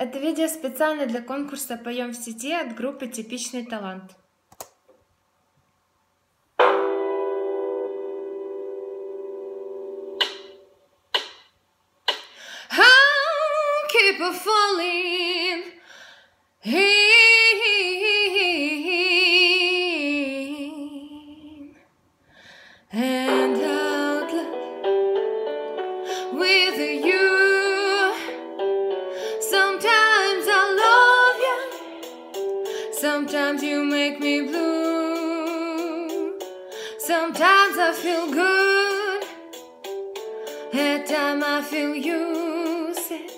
Это видео специально для конкурса «Поем в сети» от группы «Типичный талант». Keep falling in sometimes you make me blue. Sometimes I feel good, at time I feel sick.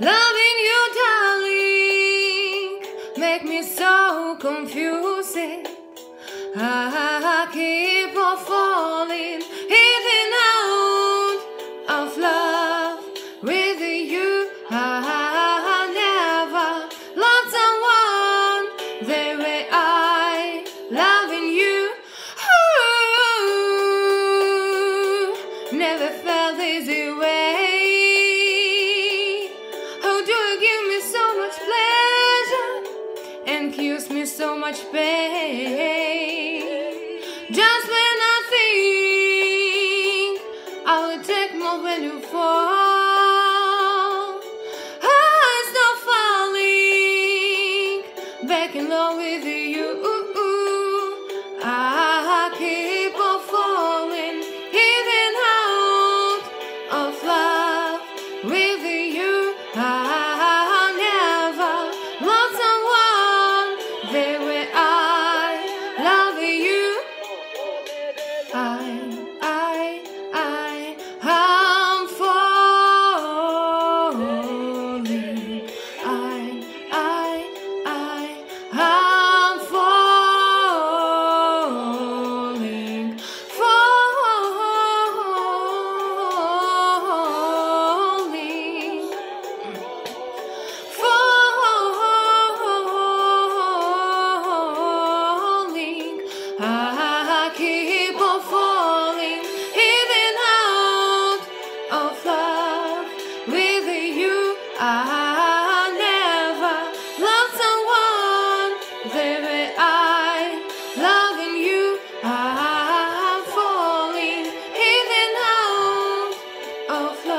Loving you, darling, make me so confusing. I keep on falling in and out of love with you. I Never felt this way. Oh, do you give me so much pleasure and cause me so much pain? Just when I think I will take more when you fall. Oh, falling back in love with you. with you. I never loved someone the way I love you. I I keep on falling even out of love with you. I never loved someone the way I you. I'm falling even out of love.